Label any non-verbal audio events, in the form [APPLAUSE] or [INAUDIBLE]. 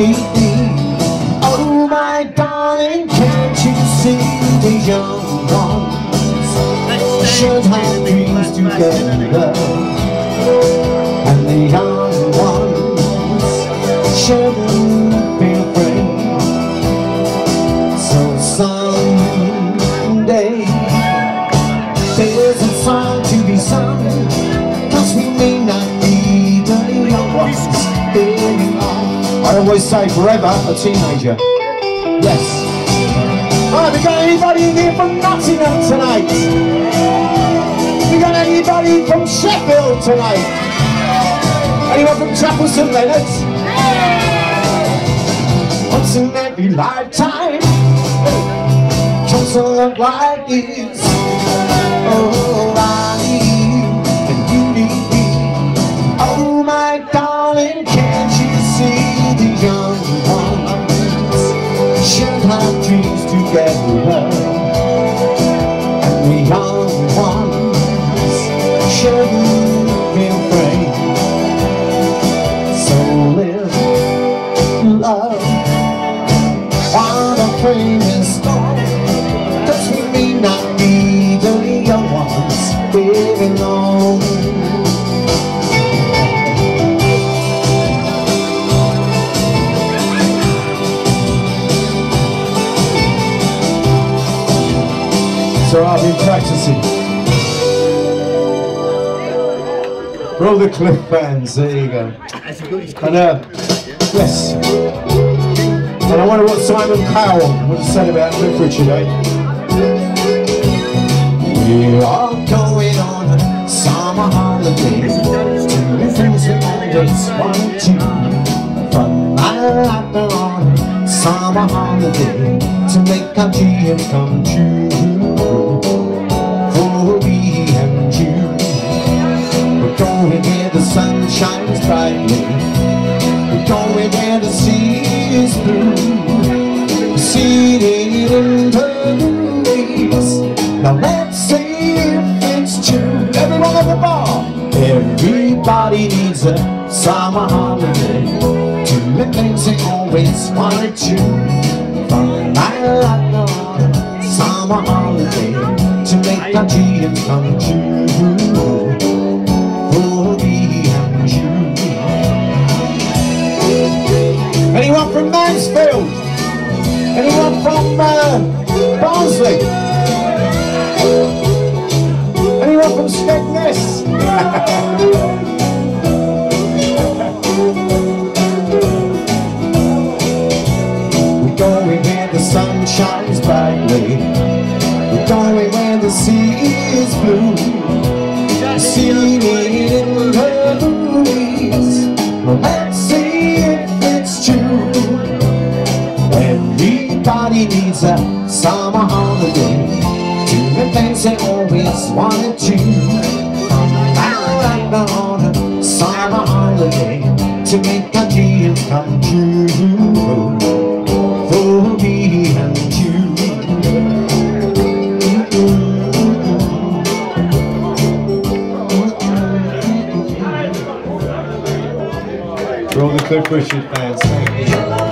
me Oh my darling, can't you see the young ones? Should have dreams together. And the young ones shouldn't be afraid. So someday always say forever a teenager Yes Alright, we got anybody in here from Nottingham tonight? We got anybody from Sheffield tonight? Anyone from Chapel St Leonard's? Once in every lifetime Comes a love like this Oh, oh, oh. While the flame is Cause we may not be the young ones living long So I've been practicing. For all the Cliff fans, there you go. And uh, yes. Wonder what Simon Cowell would have said about Cliff Richard? We are going on a summer holiday Doing things we always wanted to Fun after on a summer holiday To make our dreams come true. For me and you We're going where the sun shines brightly. We're going where the sea is blue Needs a summer holiday Doing things they always wanted to Fun like on a summer holiday To make our dreams come true For me and you Anyone from Mansfield? Anyone from uh, Barnsley? Anyone from Skegness? [LAUGHS] brightly. We're going where the sea is blue Seen it in the movies let's see if it's true. Everybody needs a summer holiday. Doing things they always wanted to Out on a summer holiday. To make For all the Richard fans, thank you.